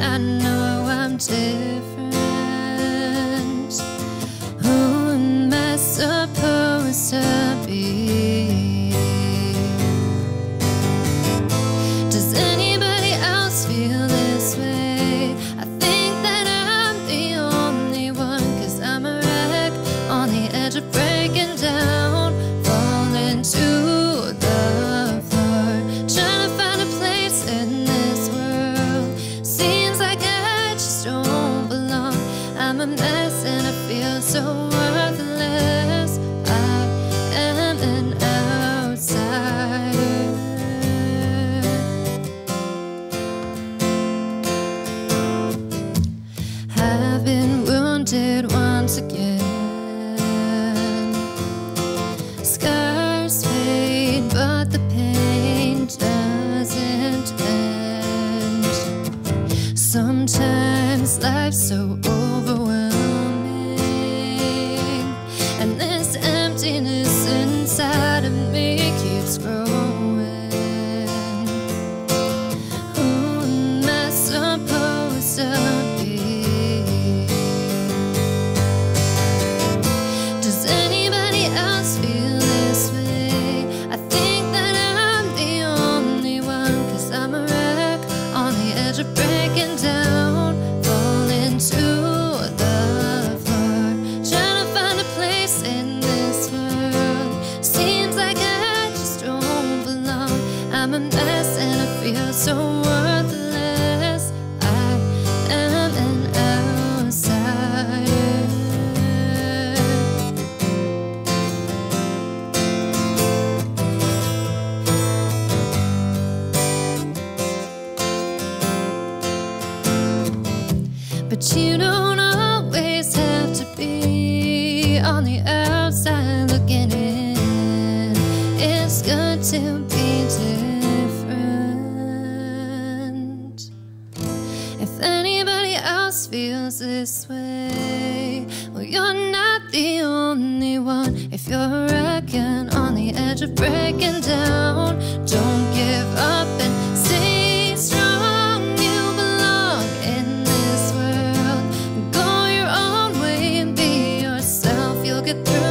I know I'm different. Who am I supposed to be? so But you don't always have to be on the outside looking in. It's good to be different. If anybody else feels this way, well, you're not the only one. If you're a wreck and on the edge of breaking down, don't to